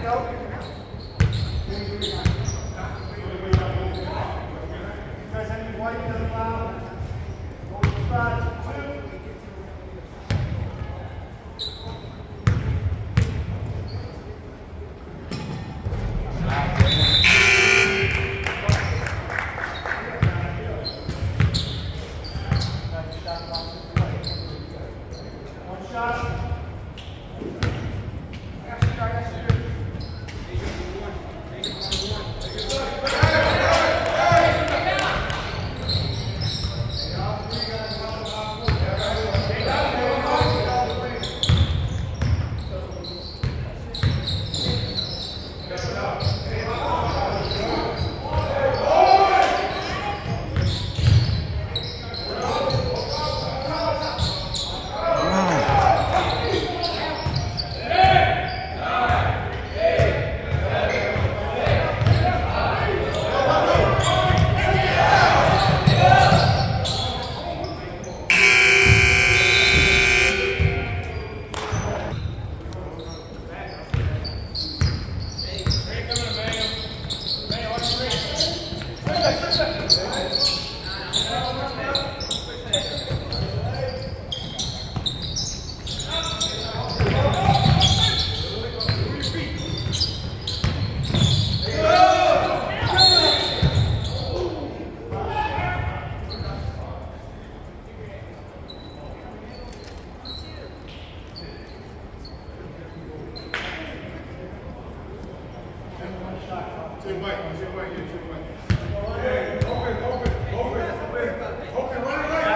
Guys, any white down Open, open, open, open, open, running right.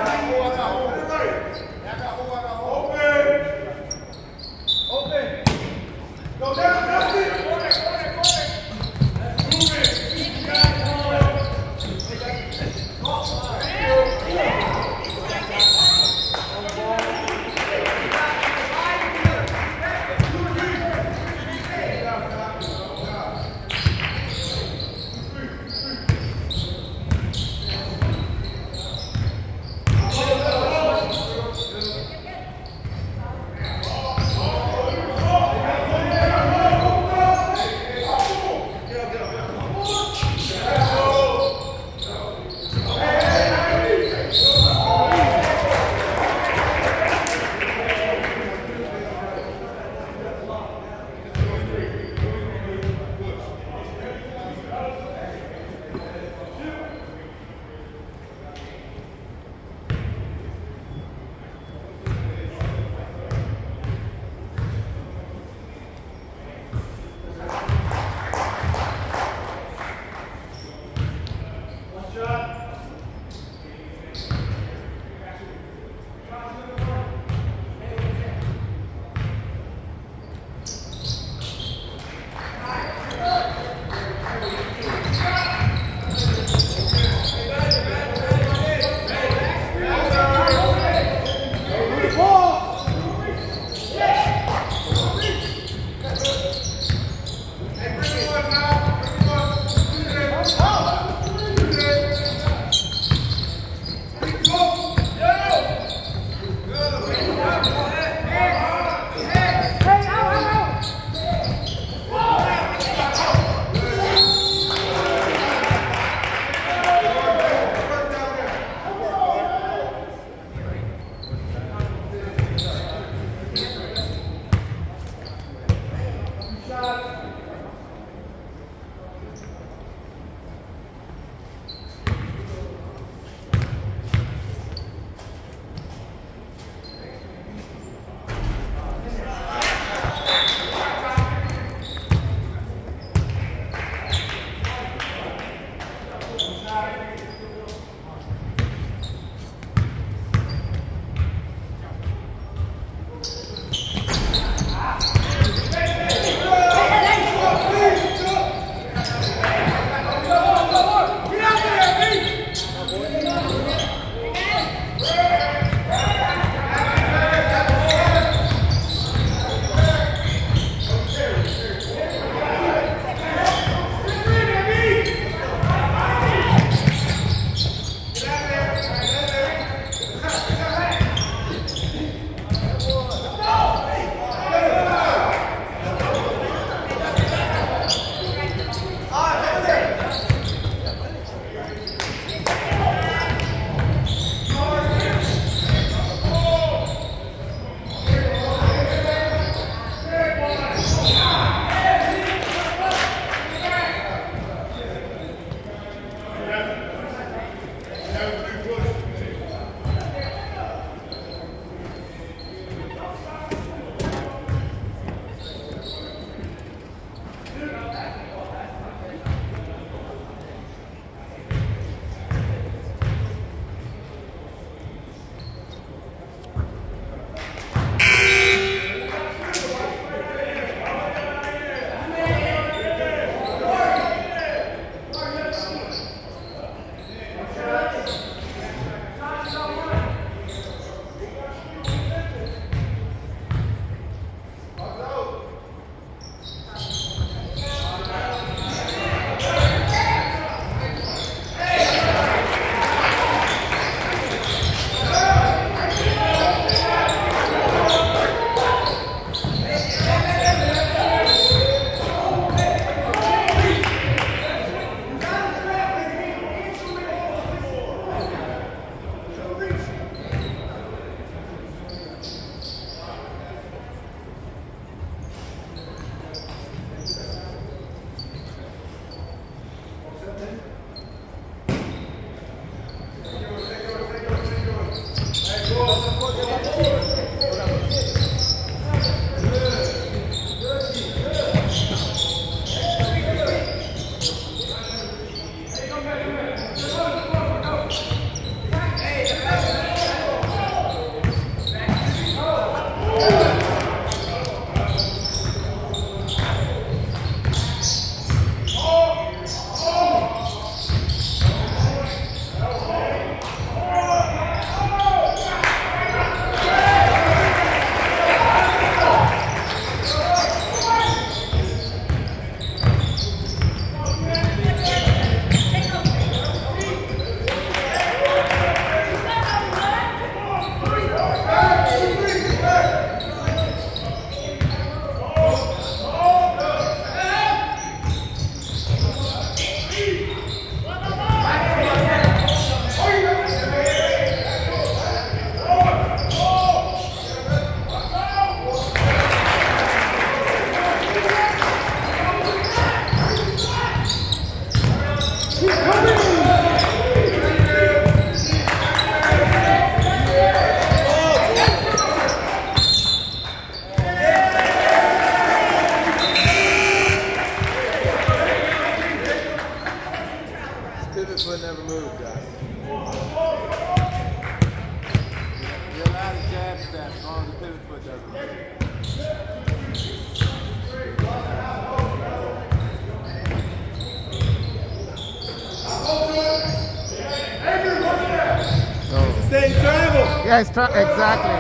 Travel. Yeah, it's tra- exactly.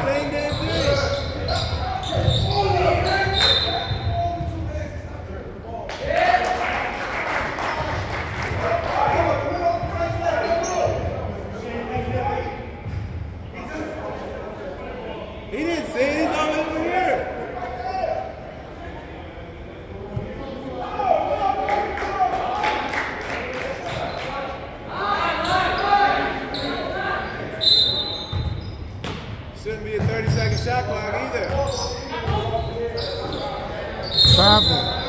Gustavo.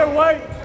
Here, White.